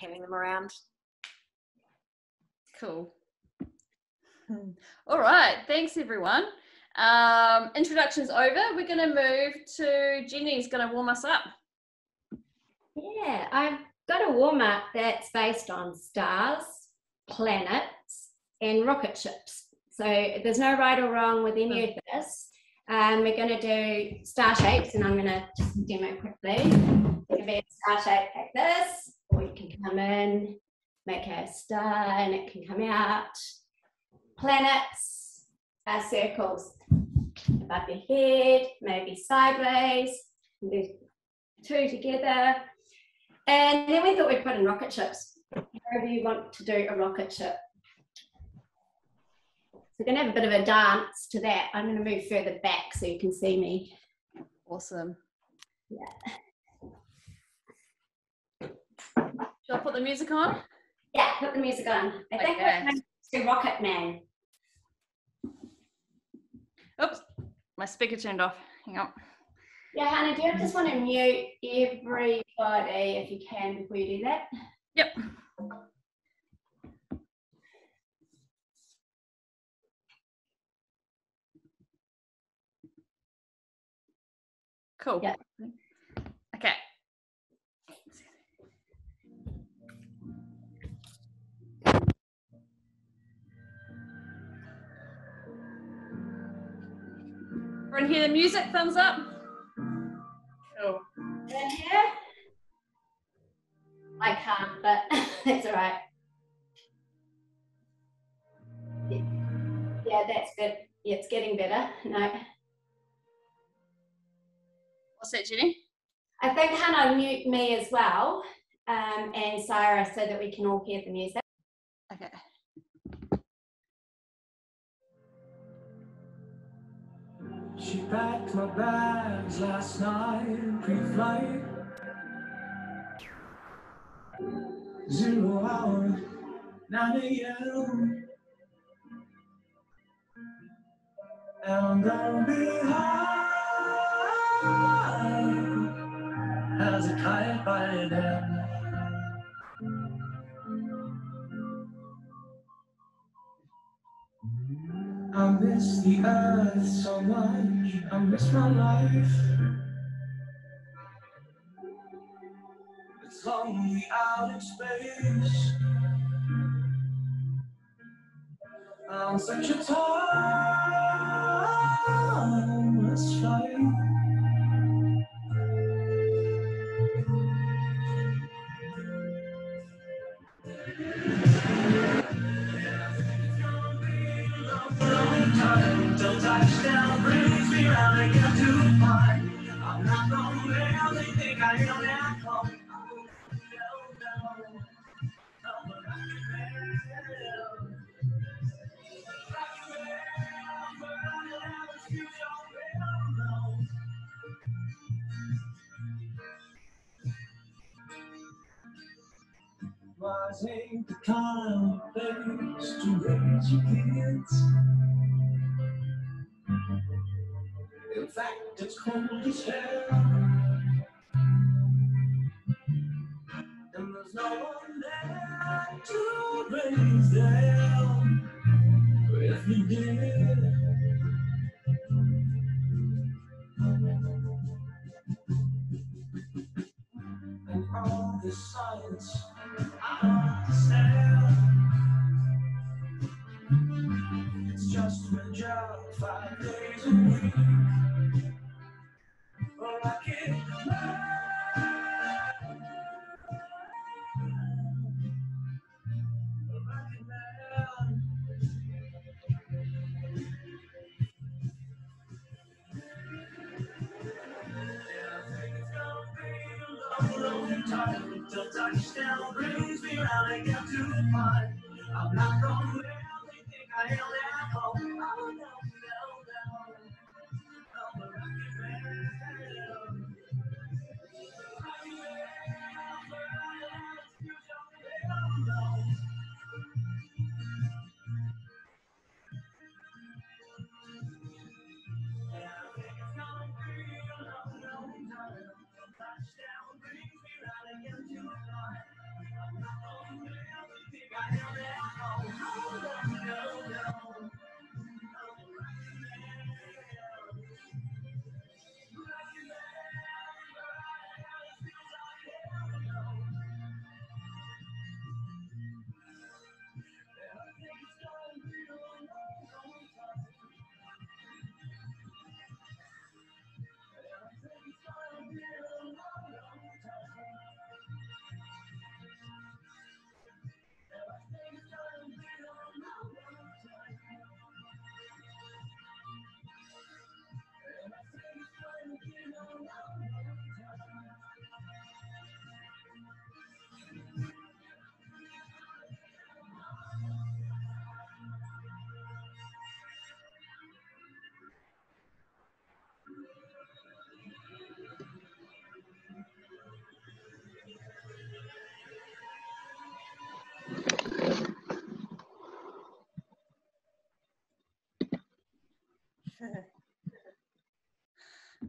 having them around. Cool. All right. Thanks, everyone. Um, introductions over. We're going to move to Jenny's going to warm us up. Yeah, I've got a warm up that's based on stars, planets, and rocket ships. So there's no right or wrong with any of this. Um, we're going to do star shapes, and I'm going to just demo quickly. It can be a star shape like this, or you can come in, make a star, and it can come out. Planets are circles above your head, maybe sideways. Do two together. And then we thought we'd put in rocket ships. However you want to do a rocket ship. So we're going to have a bit of a dance to that. I'm going to move further back so you can see me. Awesome. Yeah. Shall I put the music on? Yeah, put the music on. I think we're going to Rocket Man. Oops, my speaker turned off. Hang on. Yeah, Hahna, do you just want to mute everybody if you can before you do that? Yep. Cool. Yeah. Everyone hear the music? Thumbs up. Cool. In here? I can't, but it's all right. Yeah, that's good. Yeah, it's getting better. No. What's that, Jenny? I think Hahna mute me as well, um, and Sarah, so that we can all hear the music. Okay. She packed my bags last night, pre-flight. Zero hour, 9 a.m. And I'm gonna be high as a kite by then. I miss the earth so much. I miss my life. It's lonely out in space. I'm such a timeless flight. Touchdown brings me round again to find I'm not let they think I am at home. Mars ain't the kind of place to raise your kids. It's cold as hell. And there's no one there to raise them. If you did.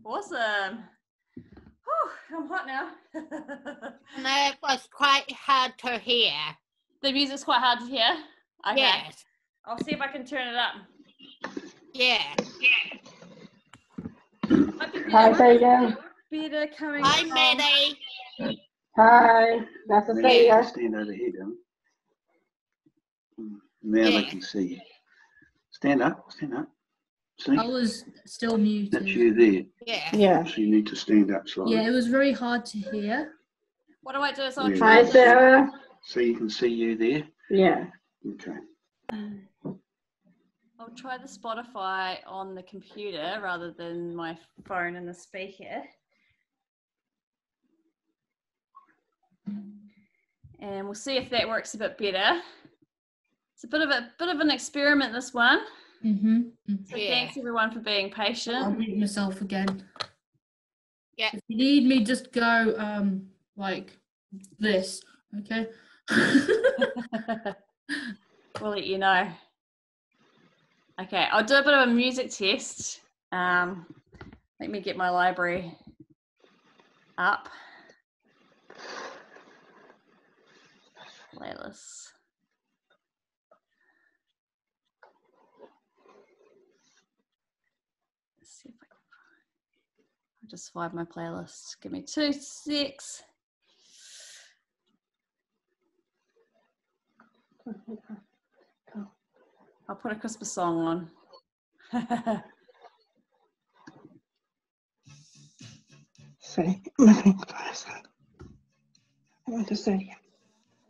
Awesome. Whew, I'm hot now. And it was quite hard to hear. the music's quite hard to hear. Okay. Yes. I'll see if I can turn it up. Yeah. Might be Hi, better- Fagan. Better coming. Hi, from- Maddie. Hi, nice to see Yeah, you. stand over here, darling. Mm, Now they can see you. Stand up, stand up. See, I was still muted. that's muted. you there. Yeah. Yeah. So you need to stand up slightly. Yeah, it was very hard to hear. What do I do? So I'll Yeah. try Hi. Sarah. So you can see you there. Yeah. Okay. I'll try the Spotify on the computer rather than my phone and the speaker. And we'll see if that works a bit better. It's a bit of a bit of an experiment this one. Mm-hmm. So Yeah. thanks everyone for being patient. I'll mute myself again. Yeah. If you need me, just go um like this. Okay. we'll let you know. Okay, I'll do a bit of a music test. Um, let me get my library up. Playlists. Let's see if I can find. I'll just find my playlist. Give me two six. I'll put a Christmas song on. See, looking closer. I want to say.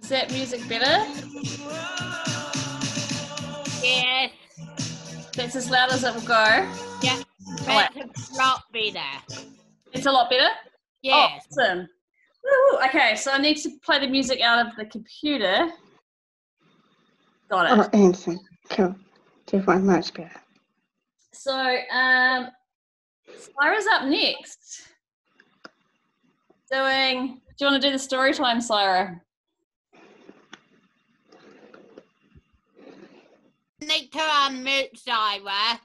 Is that music better? Yes. That's as loud as it will go. Yeah. Alright. That's a lot better. It's a lot better. Yes. Oh, awesome. Woo, Okay, so I need to play the music out of the computer. Got it. Oh, Anson. Cool. Different, much better. So, um, Saira's up next. Doing. Do you want to do the story time, Saira? Need to unmute Saira.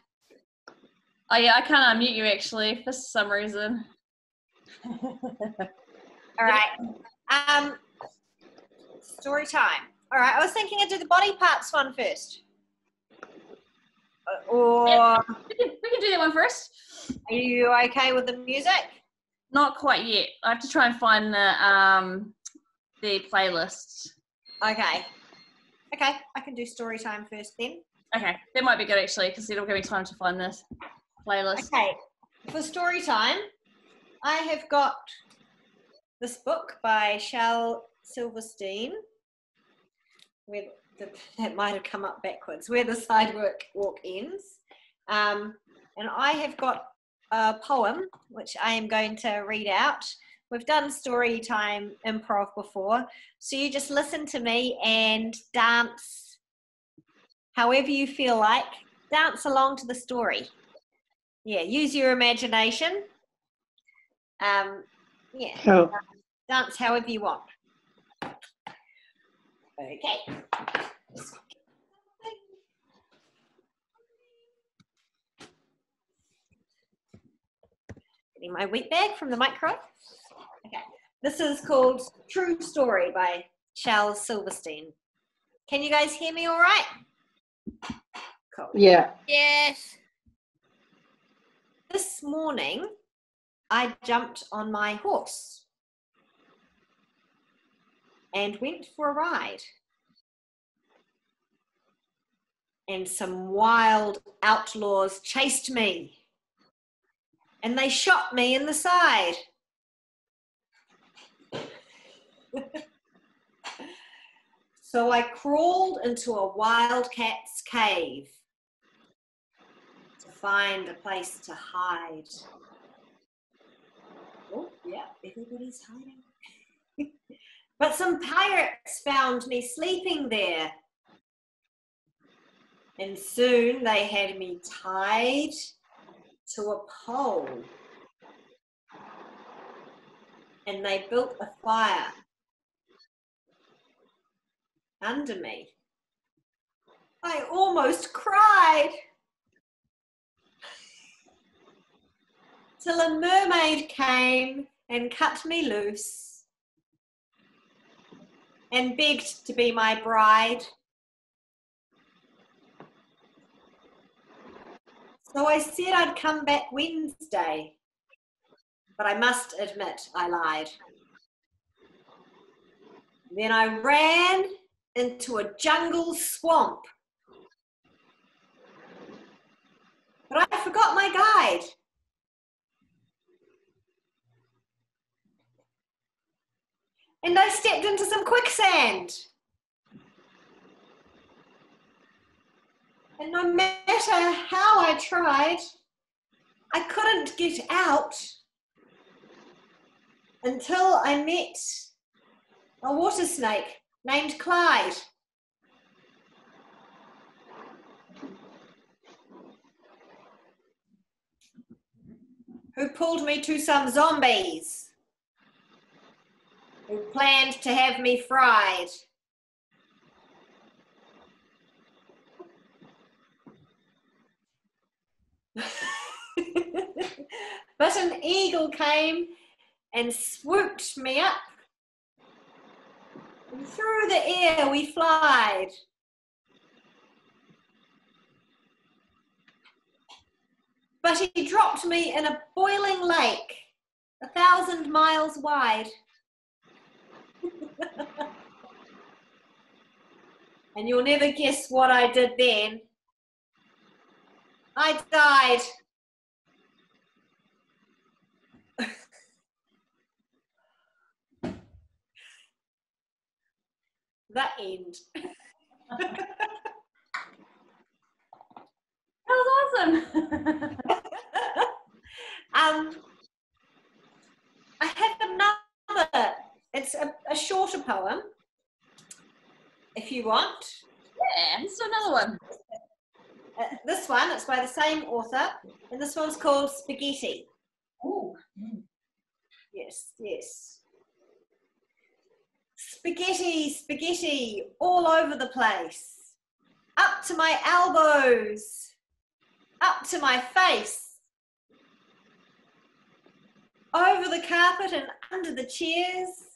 Oh yeah, I can't unmute you actually for some reason. All right. Um, story time. All right. I was thinking I'd do the body parts one first. Uh, Or we, can, we can do that one first. Are you okay with the music? Not quite yet. I have to try and find the um the playlist. Okay. Okay. I can do story time first then. Okay, that might be good actually because it'll give me time to find this playlist. Okay. For story time, I have got this book by Shel Silverstein. Where the, that might have come up backwards. Where the sidewalk walk ends. Um, and I have got a poem which I am going to read out. We've done story time improv before, so you just listen to me and dance however you feel like. Dance along to the story yeah use your imagination. Um yeah. Cool. dance however you want. Okay. Getting my wheat bag from the micro. Okay. This is called true story by Shel Silverstein. Can you guys hear me all right? Cool. Yeah. Yes. This morning, I jumped on my horse and went for a ride. And some wild outlaws chased me and they shot me in the side. so I crawled into a wildcat's cave find a place to hide. Oh, yeah, everybody's hiding. but some pirates found me sleeping there. And soon they had me tied to a pole. And they built a fire under me. I almost cried. Till a mermaid came and cut me loose and begged to be my bride. So I said I'd come back Wednesday, but I must admit I lied. Then I ran into a jungle swamp. But I forgot my guide. And I stepped into some quicksand. And no matter how I tried, I couldn't get out until I met a water snake named Clyde. Who pulled me to some zombies who planned to have me fried. but an eagle came and swooped me up. And through the air we flied. But he dropped me in a boiling lake, a thousand miles wide. And you'll never guess what I did then. I died. the end. That was awesome. um, I have another. It's a, a shorter poem. If you want, yeah, let's do another one. uh, this one it's by the same author, and this one's called Spaghetti. Ooh. Yes, yes. Spaghetti, spaghetti, all over the place. Up to my elbows, up to my face. Over the carpet and under the chairs.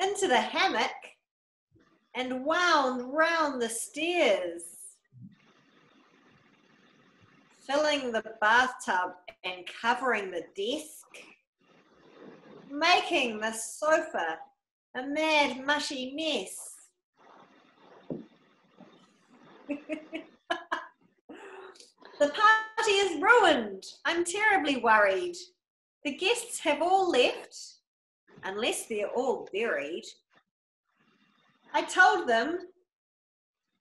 Into the hammock and wound round the stairs filling the bathtub and covering the desk, making the sofa a mad, mushy mess. the party is ruined. I'm terribly worried. The guests have all left, unless they're all buried. I told them,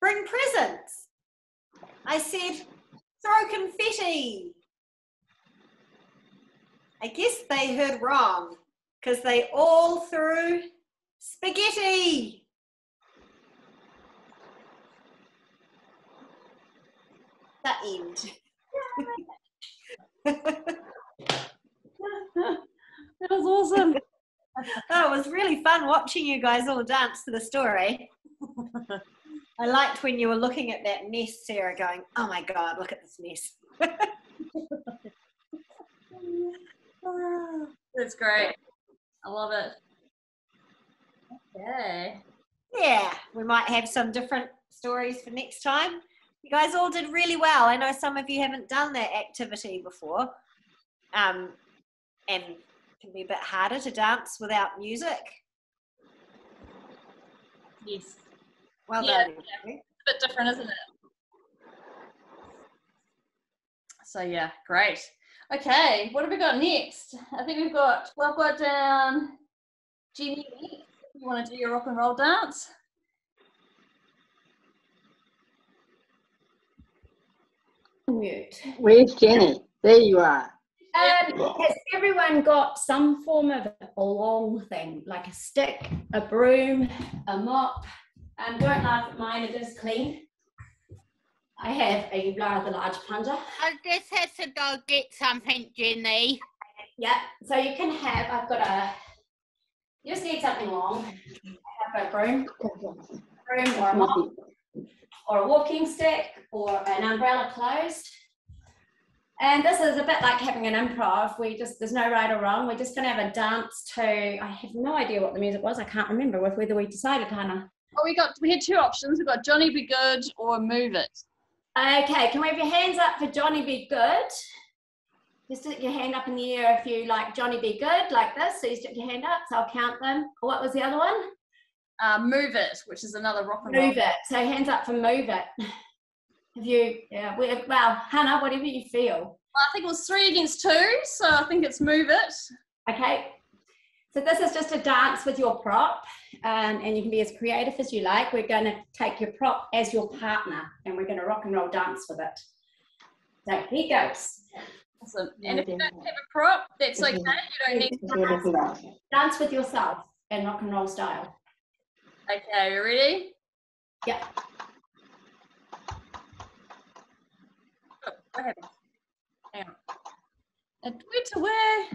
bring presents. I said, throw confetti. I guess they heard wrong because they all threw spaghetti. The end. That was awesome. Oh, it was really fun watching you guys all dance to the story. I liked when you were looking at that mess, Sarah, going, oh my God, look at this mess. That's great. I love it. Okay. yeah, we might have some different stories for next time. You guys all did really well. I know some of you haven't done that activity before. Um, and can be a bit harder to dance without music. Yes. Well Yeah, done. everybody. a bit different, isn't it? So yeah, great. Okay, what have we got next? I think we've got well, I've got um, down Jenny. You want to do your rock and roll dance? Mute. Where's Jenny? There you are. Um, has everyone got some form of a long thing, like a stick, a broom, a mop? Um, don't laugh at mine, it is clean. I have a rather large plunger. I just had to go get something, Jenny. Yeah, so you can have, I've got a, you just need something long. I have a broom, broom or a mop. or a walking stick or an umbrella closed. And this is a bit like having an improv. We just, there's no right or wrong. We're just going to have a dance to, I have no idea what the music was. I can't remember with whether we decided, Hahna. Oh, we got we had two options. We got Johnny B. Goode or Move It. Okay, can we have your hands up for Johnny B. Goode? Just stick your hand up in the air if you like Johnny B. Goode, like this. So you stick your hand up, so I'll count them. What was the other one? Uh, Move It, which is another rock and roll. Move it. So hands up for Move It. Have you, yeah, we, well, Hahna, whatever you feel. I think it was three against two, so I think it's Move It. Okay. So this is just a dance with your prop, um, and you can be as creative as you like. We're going to take your prop as your partner, and we're going to rock and roll dance with it. So here goes. Awesome. And if you don't have a prop, that's okay. You don't need to. Dance with yourself and rock and roll style. Okay, you ready? Yeah. Happened? Hang on. Where to where?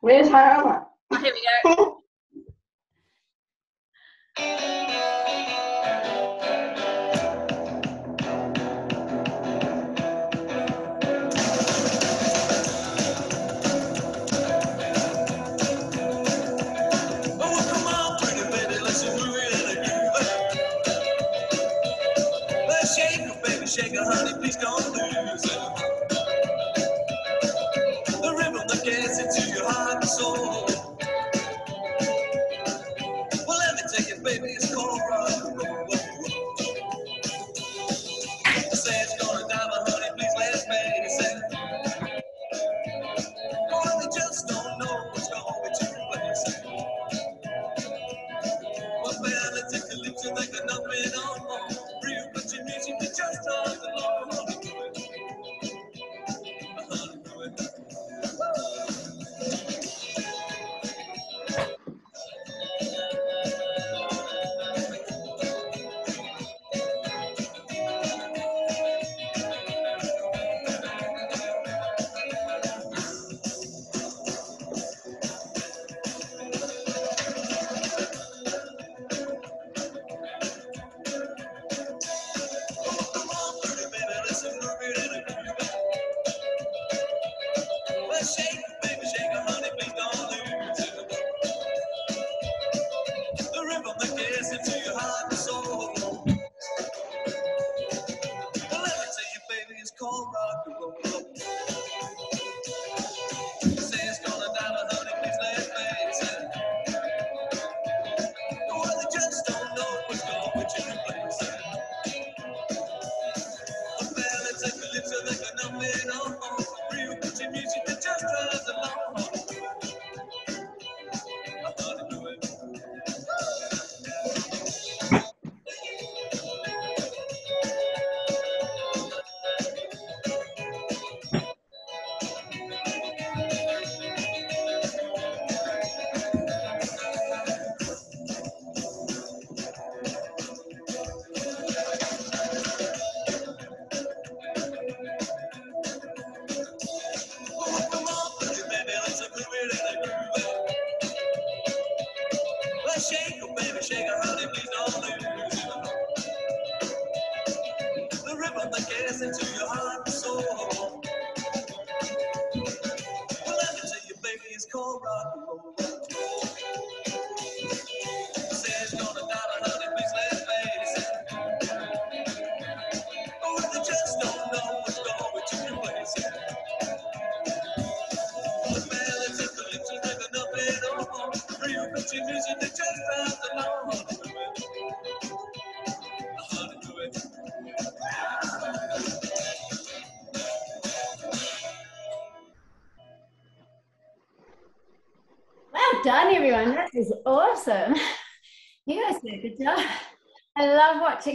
Where's Hahna? Oh, here we go.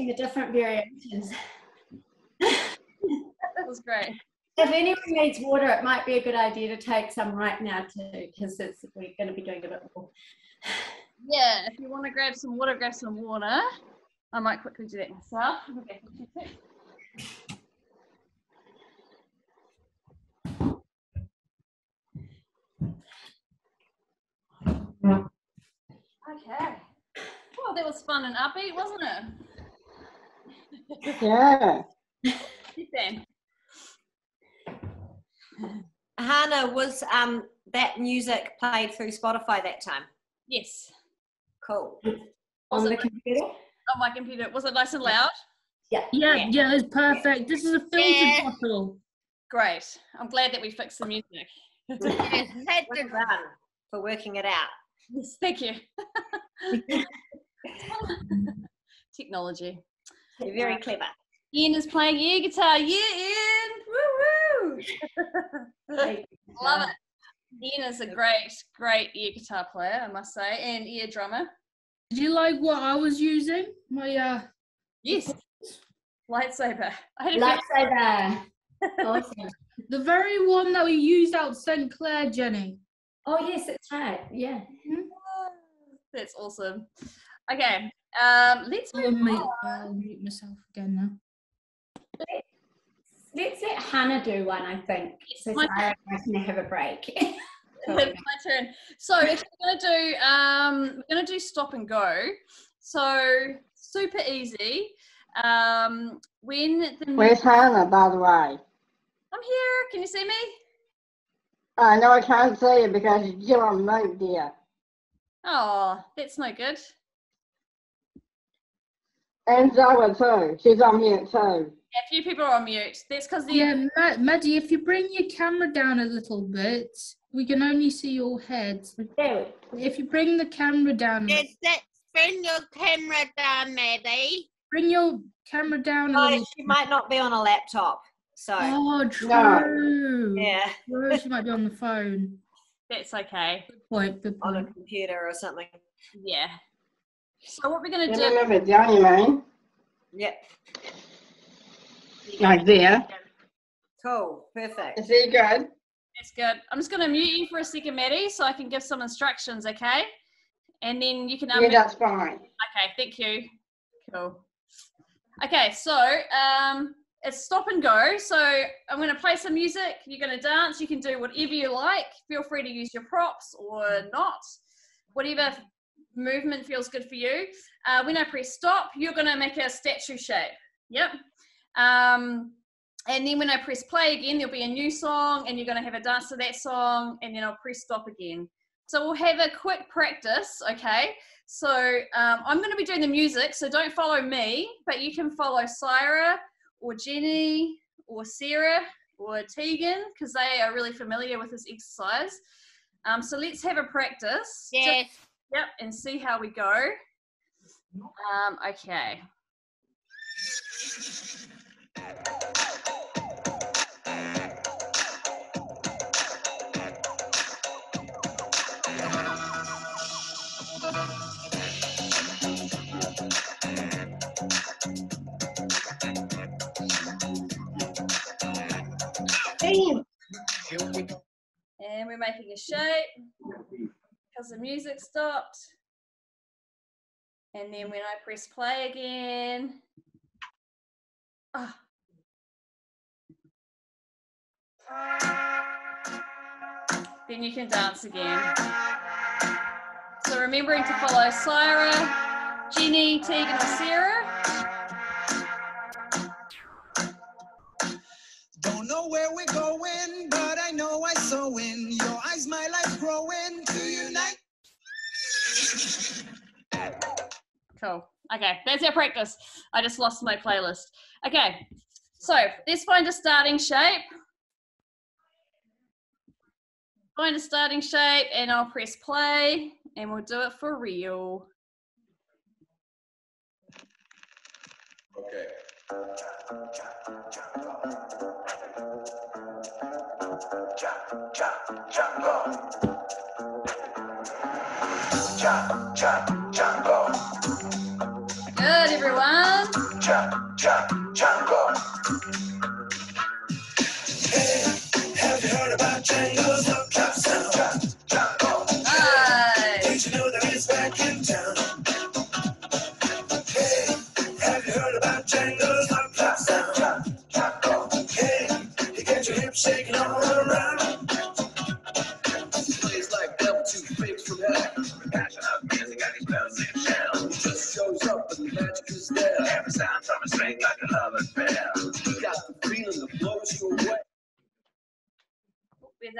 the different variations. That was great. If anyone needs water, it might be a good idea to take some right now too, because it's we're going to be doing a bit more. Yeah, if you want to grab some water, grab some water. I might quickly do that myself. Okay, you too. Okay. Oh, that was fun and upbeat, wasn't it? Yeah. Yes, Hahna, was um, that music played through Spotify that time? Yes. Cool. On Was the computer? on my computer? Was it nice and loud? Yeah. Yeah, Yeah. yeah, it's perfect. This is a filtered Yeah. bottle. Great. I'm glad that we fixed the music. Yes, had to- done for working it out. Yes, thank you. Technology. You're very clever. Ian is playing air guitar. Yeah, Ian. Woo woo. Love it. Ian is a great, great ear guitar player, I must say, and ear drummer. Did you like what I was using? My uh Yes. Lightsaber. I had a feeling- Lightsaber. awesome. the very one that we used out St. Clair, Jenny. Oh yes, that's right. Yeah. That's awesome. Okay. Um, let's I'll move mute, on. I'll mute myself again now. Let's let Hahna do one, I think. So my Sarah can have a break. It's my turn. So if we're gonna do um we're gonna do stop and go. So super easy. Um when the Where's Hahna, by the way? I'm here, can you see me? I know I can't see you because you're on mute, dear. Oh, that's no good. And Zoe too. She's on mute too. Yeah, a few people are on mute. That's because the Yeah, Ma- Maddie, if you bring your camera down a little bit, we can only see your head. there If you bring the camera down, a Yes, little, that bring your camera down, Maddie. bring your camera down Oh, little. she might not be on a laptop. So, Oh, true. yeah, True, she might be on the phone. that's okay. Good point. Good on a computer or something. Yeah. So what we're gonna do me move it down, you mean? Yep. Like there. Cool. Perfect. Is he good? That's good. I'm just gonna mute you for a second, Maddie, so I can give some instructions, okay? And then you can Yeah, that's fine. Okay, thank you. Cool. Okay, so um, it's stop and go. So I'm going to play some music. You're going to dance. You can do whatever you like. Feel free to use your props or not. Whatever movement feels good for you. Uh, when I press stop, you're going to make a statue shape. Yep. Um, and then when I press play again, there'll be a new song, and you're going to have a dance to that song, and then I'll press stop again. So we'll have a quick practice, okay? So um, I'm going to be doing the music, so don't follow me, but you can follow Saira or Jenny or Sarah or Tegan because they are really familiar with this exercise. Um, so let's have a practice. Just- Yes. Yep, and see how we go. Um, okay. And we're making a shape because the music stopped. And then when I press play again, ah. then you can dance again. So remembering to follow Saira, Jenny, Tegan, or Sarah. Don't know where we're going, Cool. Okay, there's our practice. I just lost my playlist. Okay, so let's find a starting shape. Find a starting shape and I'll press play and we'll do it for real. Good, everyone. Have you heard about Django's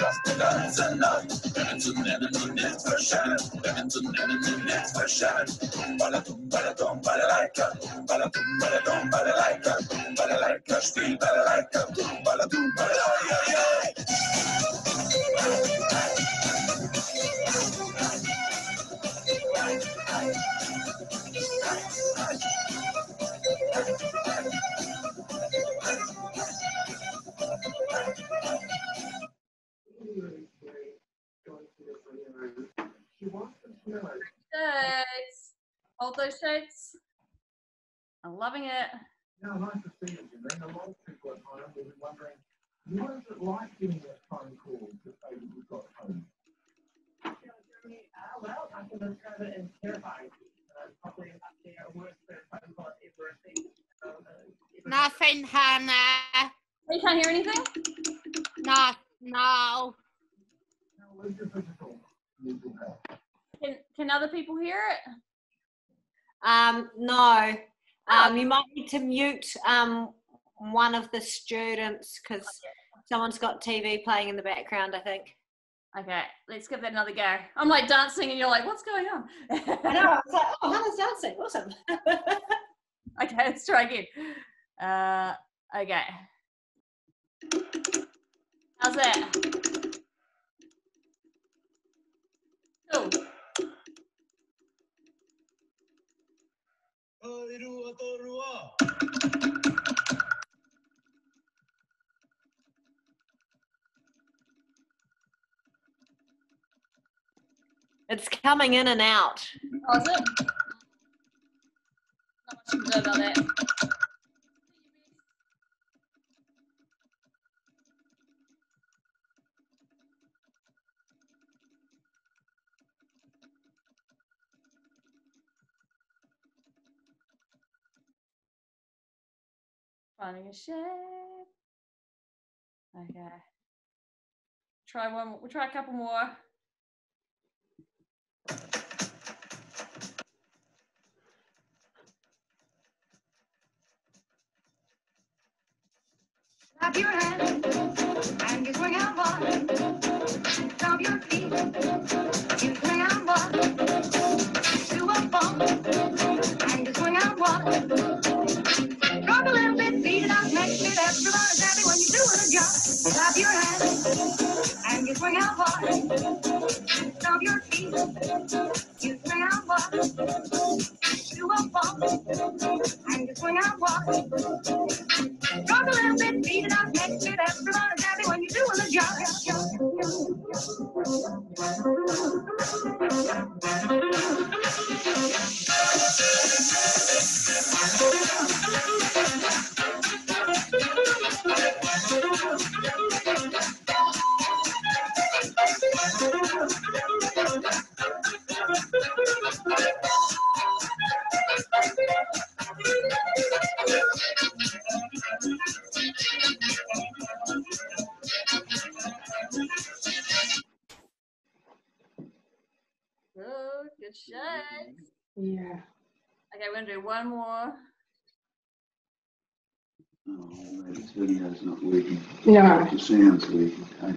drachten, dansen, nacht. Mensen nennen me net verschijnen, mensen nennen me net verschijnen. Baladoem, baladom, balalaika, baladoem, balalaika. Those shakes. I'm loving it. Now, nice to see you, Jimmy. A lot of people at home will be wondering, what is it like getting that phone call to say that you've got home? Uh, well, I can describe it as terrifying. Uh, probably actually a worse phone call I've ever received. Um, uh, Nothing, Hahna. You can't hear anything? No, no. Now, where's your physical mental health? Can, can other people hear it? Um, no. Um, you might need to mute um, one of the students because someone's got TV playing in the background, I think. Okay, let's give that another go. I'm like dancing and you're like, what's going on? I know. I was like, oh, Hahna's dancing. Awesome. Okay, let's try again. Uh, okay. How's that? Cool. It's coming in and out. Oh, How's it? Not much you can do about that. Finding a shape. Okay. Try one. We'll try a couple more. Clap your hands and you swing out one. Stomp your feet, you swing out one. Do a bump and you swing out one. Everybody's happy when you're doing a jump. Clap your hands and you swing out one. Stomp your feet, you swing out one. Do a bump and you swing out one. Rock a little bit, beat it out, make it everybody's happy when you're doing the job. One more. Oh, this video's not working. No. The sound's working. Okay.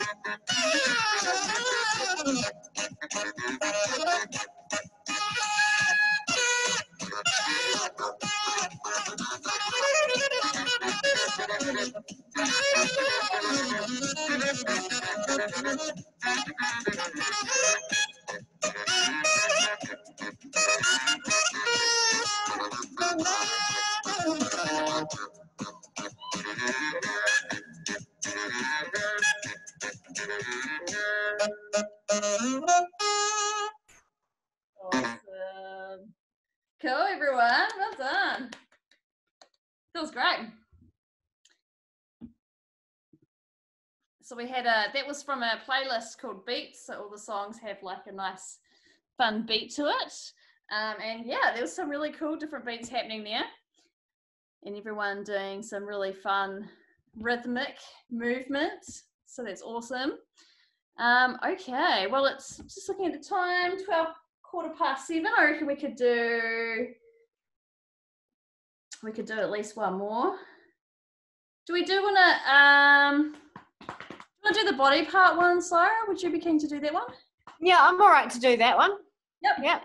was from a playlist called Beats. So all the songs have like a nice, fun beat to it. Um, and yeah, there was some really cool different beats happening there, and everyone doing some really fun rhythmic movement. So that's awesome. Um, okay, well, it's just looking at the time, 12 quarter past seven. I reckon we could do, we could do at least one more. Do we do want to, um, want to do the body part one, Saira? Would you be keen to do that one? Yeah, I'm all right to do that one. Yep. Yep.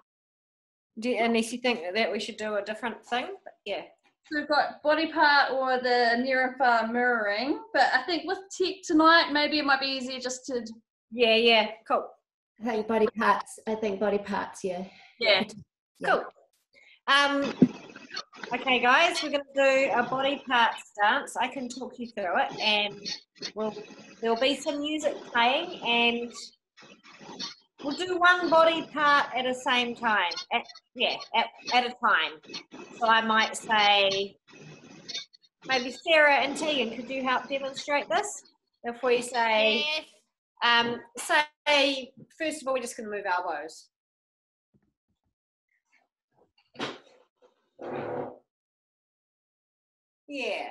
Do, unless you think that we should do a different thing, but yeah. So we've got body part or the near and far mirroring, but I think with tech tonight, maybe it might be easier just to, Yeah, yeah, cool. I think body parts. I think body parts. Yeah. yeah. Yeah. Cool. Um, okay, guys, we're going to do a body parts dance. I can talk you through it, and we'll, there'll be some music playing, and we'll do one body part at the same time. At, yeah, at, at a time. So I might say, maybe Saira and Tegan, could you help demonstrate this? If we say, Yes. um, say, first of all, we're just going to move elbows. Yeah,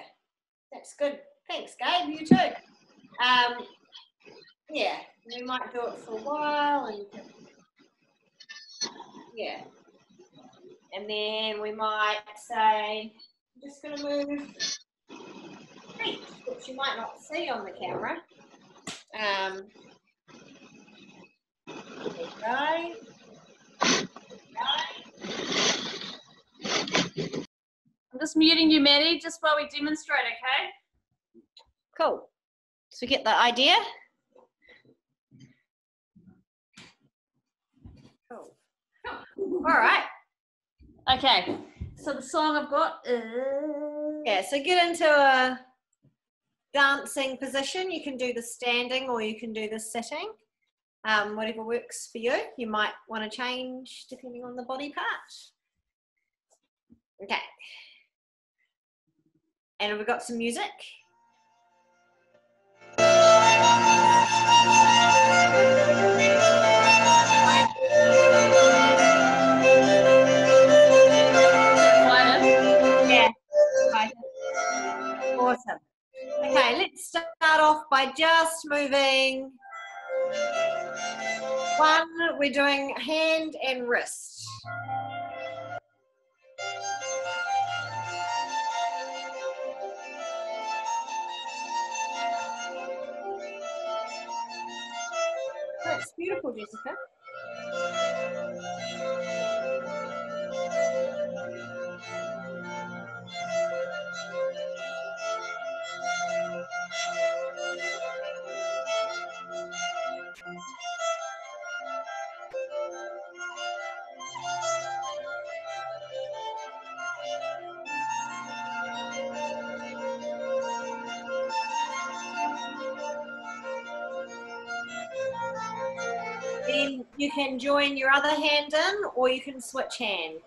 that's good. Thanks, Gabe. You too. Um, yeah, we might do it for a while, and yeah, and then we might say, I'm just going to move which you might not see on the camera. Um, there you go. I'm just muting you, Maddie, just while we demonstrate, okay? Cool. So get the idea? Cool. All right. Okay, so the song I've got is. Yeah, so get into a dancing position. You can do the standing or you can do the sitting. Um, whatever works for you. You might want to change depending on the body part. Okay. And we've got some music. Yeah. Awesome. Okay, let's start off by just moving. One, we're doing hand and wrist. Beautiful, Jessica. Can join your other hand in or you can switch hands.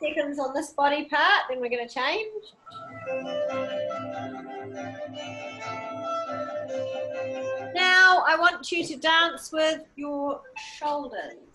seconds on this body part, then we're going to change. Now I want you to dance with your shoulders.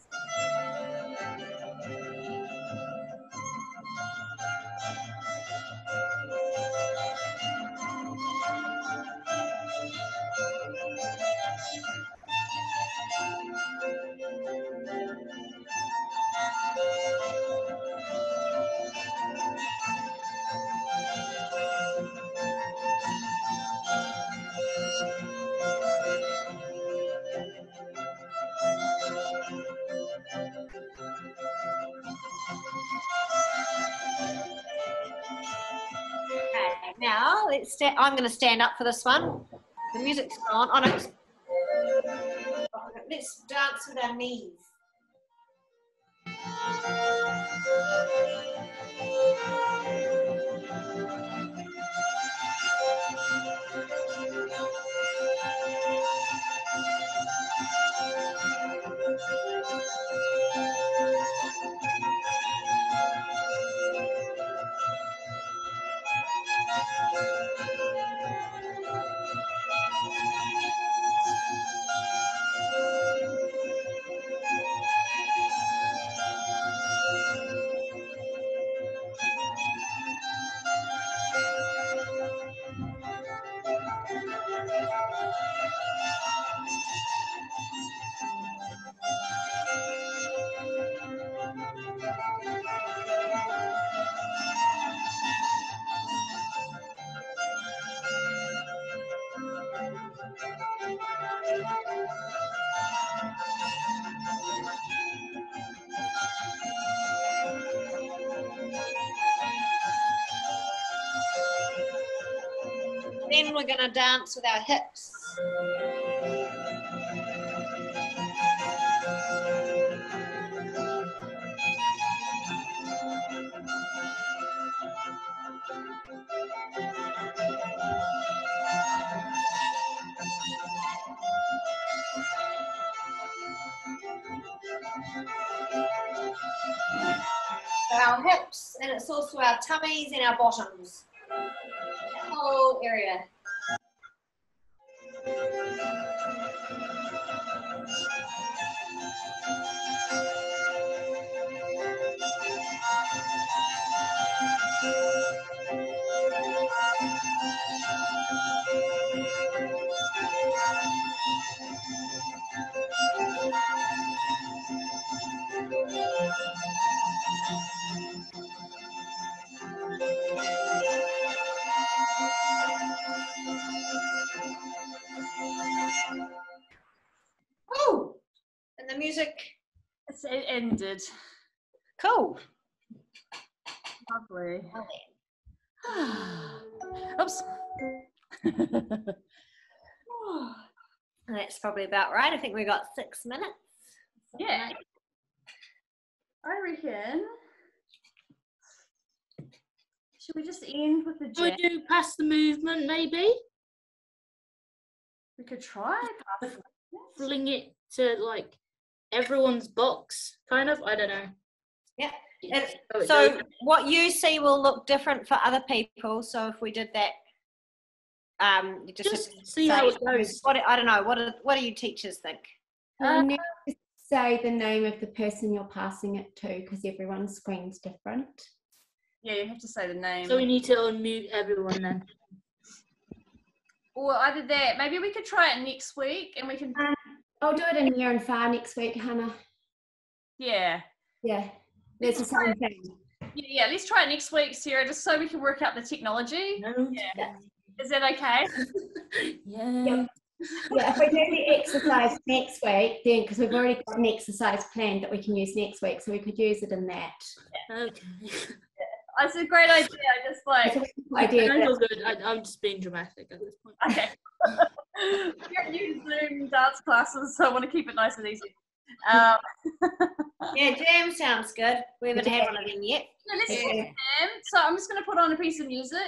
Sta- I'm going to stand up for this one. The music's on. Oh, no. Let's dance with our knees. Then we're going to dance with our hips. Our hips, and it's also our tummies and our bottoms. Whole area. Lovely. Oops. That's probably about right. I think we got six minutes. yeah. I reckon. Should we just end with the Should we do pass the movement maybe? We could try. Fling it to like everyone's box, kind of. I don't know. Yeah. It's- It- it so what you see will look different for other people. So if we did that, um, you just, Just to see how it goes. What I don't know. What do, what do you teachers think? You need to say the name of the person you're passing it to because everyone's screen's different. Yeah, you have to say the name. So we need to unmute everyone then. or either that. Maybe we could try it next week, and we can. Um, I'll do it in near and far next week, Hahna. Yeah. Yeah, that's the same thing. Yeah, yeah, let's try it next week, Saira, just so we can work out the technology. Yeah. Is that okay? Yeah. Yeah, if we do the exercise next week, then because we've already got an exercise plan that we can use next week, so we could use it in that. Okay. Oh, it's a great idea. I just like That's idea. I feel good. I, I'm just being dramatic at this point. okay. we don't use Zoom dance classes, so I want to keep it nice and easy. Um, Yeah, jam sounds good. We haven't had one of them yet. so let's Yeah. jam. So I'm just going to put on a piece of music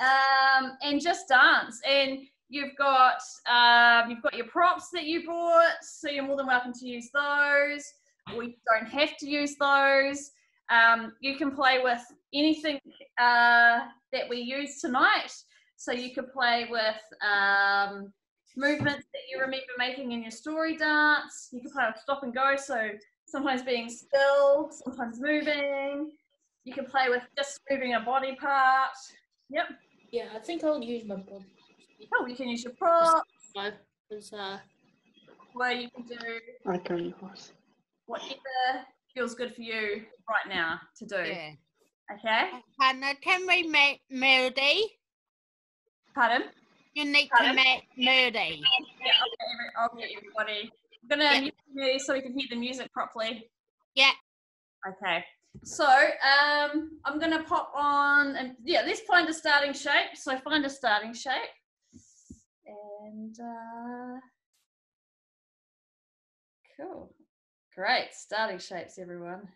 um, and just dance. And you've got um, you've got your props that you bought, so you're more than welcome to use those. We don't have to use those. Um, you can play with anything uh, that we use tonight. So you could play with um, movements that you remember making in your story dance. You can play with stop and go, so sometimes being still, sometimes moving. You can play with just moving a body part. Yep. Yeah, I think I'll use my body. Oh, you can use your prop, Because uh, where you can do I can horse. whatever feels good for you right now to do. Yeah. Okay? Hahna, can we make Moody? Pardon? You need Pardon? to make Moody. Yeah, I'll get, everybody. I'm gonna Yeah. mute the so we can hear the music properly. Yeah. Okay. So um, I'm gonna pop on and yeah, let's find a starting shape. So find a starting shape. And uh, cool. Great. Starting shapes, everyone.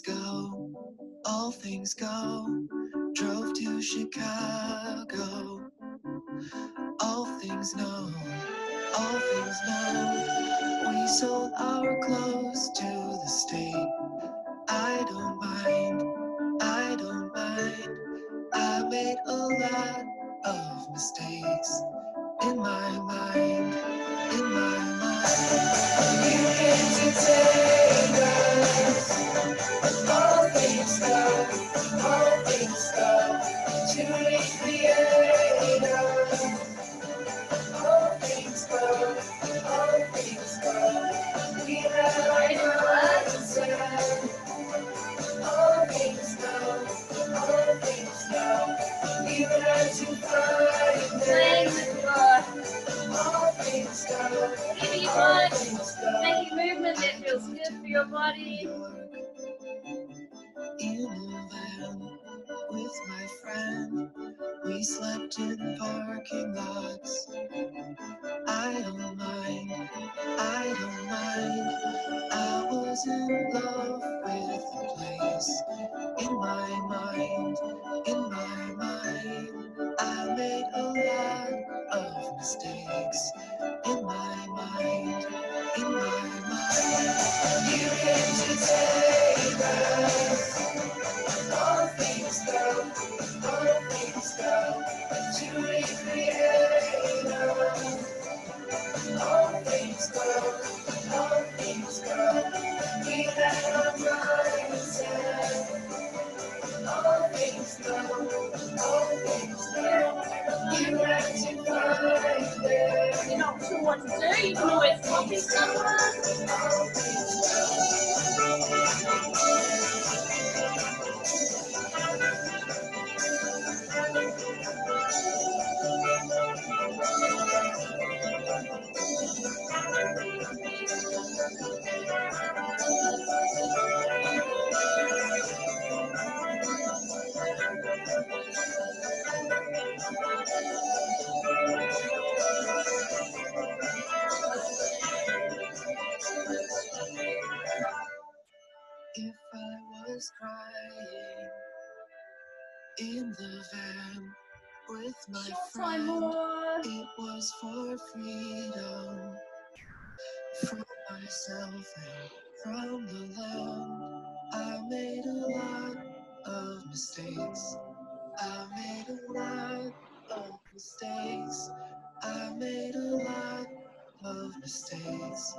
Go, all things go. Drove to Chicago. Things all things know. We sold our clothes to the state. I don't mind, I don't mind. I made a lot of mistakes in my mind, in my mind. You came to your body. In a van with my friend, we slept in parking lots. I don't mind, I don't mind. I was in love with the place. In my mind, in my mind, I made a lot of mistakes. In my mind, in my mind, you sure what to do, you can always copy someone. Was crying in the van with my friend, more. it was for freedom from myself and from the land. I made a lot of mistakes. I made a lot of mistakes. I made a lot of mistakes.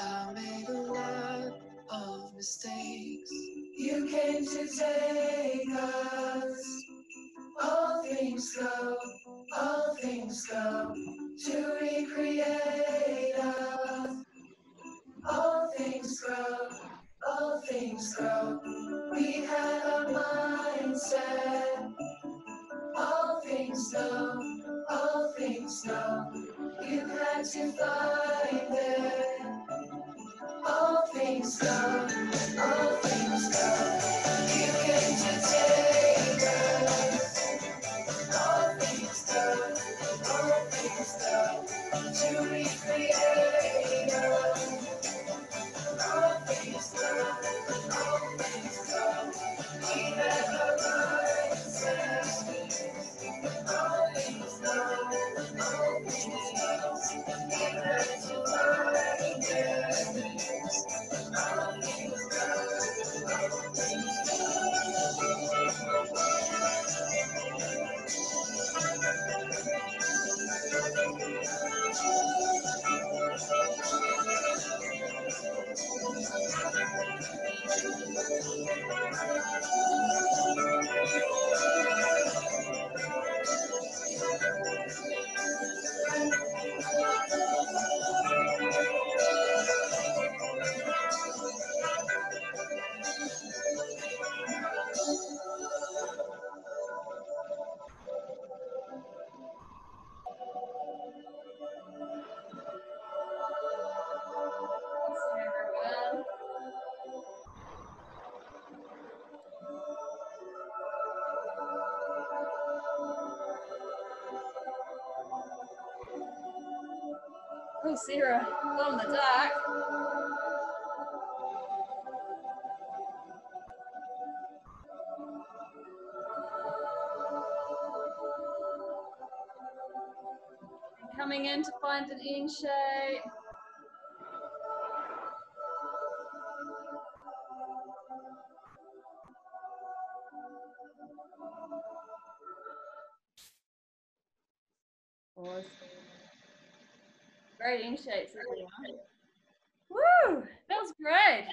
I made a lot of mistakes. You came to take us. All things go, all things go to recreate us. All things grow, all things grow. We had our mindset. All things know, all things know. You had to find it. All things go, Saira, in the dark. Coming in to find an in shape. Great in shapes, everyone. Woo! That was great.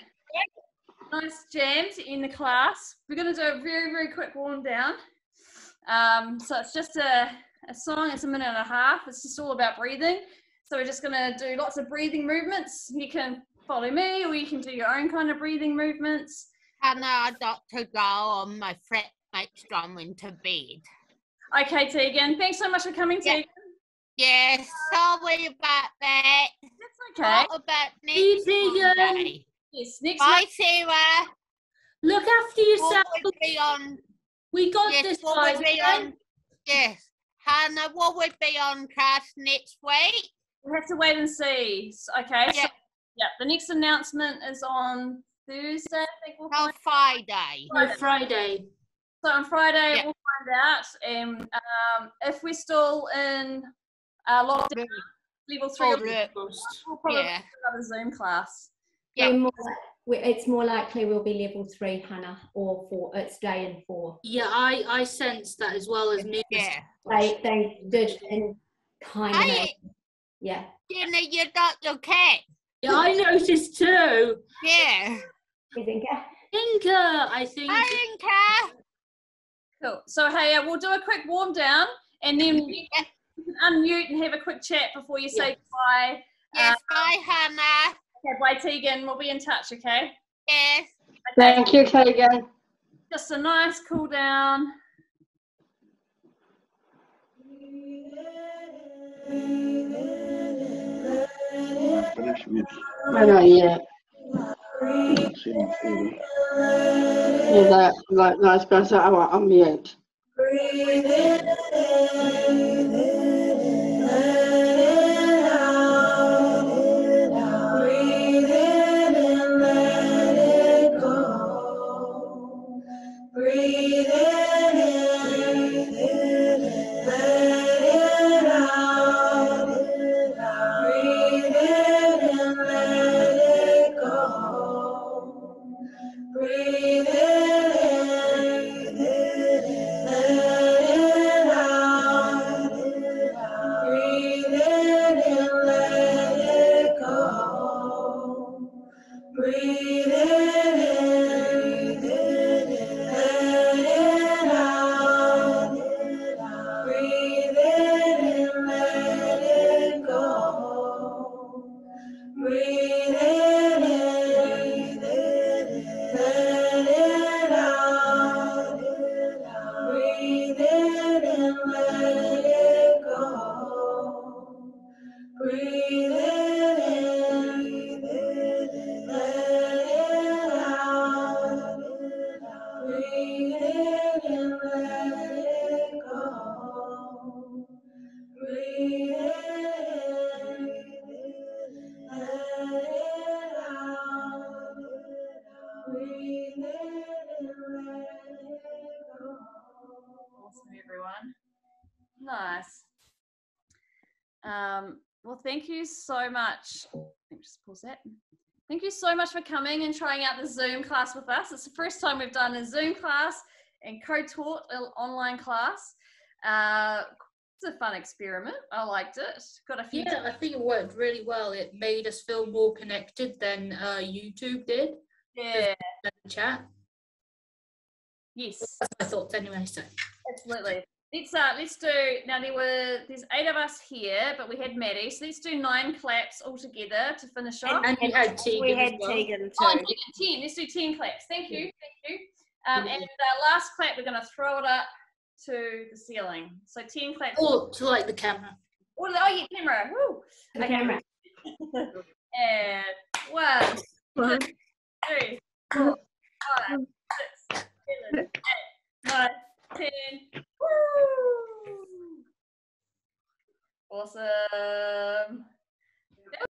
Nice jam in the class. We're going to do a very, very quick warm down. Um, so it's just a, a song, it's a minute and a half. It's just all about breathing. So we're just going to do lots of breathing movements. You can follow me or you can do your own kind of breathing movements. And I got to go on my fret flatmate's drum into bed. Okay, Tegan, thanks so much for coming, Yeah. Tegan. Yeah, sorry about that. That's okay. What about See next you, Monday? Yes, next Bye, month. Saira. Look after What yourself. would be on? We got Yes, this, what guys. would be on? Yes, Hahna. What would be on class next week? We have to wait and see. Okay. So, Yeah. yeah, the next announcement is on Thursday. I think we'll On find Friday. No, Friday. So on Friday, Yeah. we'll find out and um, if we're still in uh, lockdown, level three, For we'll the- we'll probably Yeah. another Zoom class. Yeah. We're more, we it's more likely we'll be level three, Hahna, or four. It's day and four. Yeah, I I sense that as well as me. Yeah. They they did in kind of. Hey, Yeah. Jenny, you got your cat. Yeah, I noticed too. Yeah. You think? uh, Inca, I think. Hi, Inca. Cool. So hey, uh, we'll do a quick warm down and then Yeah. can unmute and have a quick chat before you say goodbye. Yes, um, bye, Hahna. Okay, bye Tegan. We'll be in touch. Okay. Yes. Okay. Thank you, Tegan. Just a nice cool down. I know, yeah. Yeah, that, like, nice person. I want on mute. Breathe so much. Let me just pause that. Thank you so much for coming and trying out the Zoom class with us. It's the first time we've done a Zoom class and co-taught an online class. Uh, it's a fun experiment. I liked it. Got a few. Yeah, I think it worked really well. It made us feel more connected than uh, YouTube did. Yeah. Chat. Yes. That's my thoughts anyway. So Absolutely. Let's uh let's do now there were there's eight of us here, but we had Maddie, so let's do nine claps all together to finish off. and you had Tegan We had well. Tegan too. Oh, and Tegan, 10. Let's do 10 claps. Thank you. Thank you. Um, and uh, last clap, we're going to throw it up to the ceiling. So 10 claps. Or to like the camera. Oh, oh yeah, camera. Woo. The camera. and one, two, three, four, five, six, seven, eight, nine, 10. Woo! Awesome.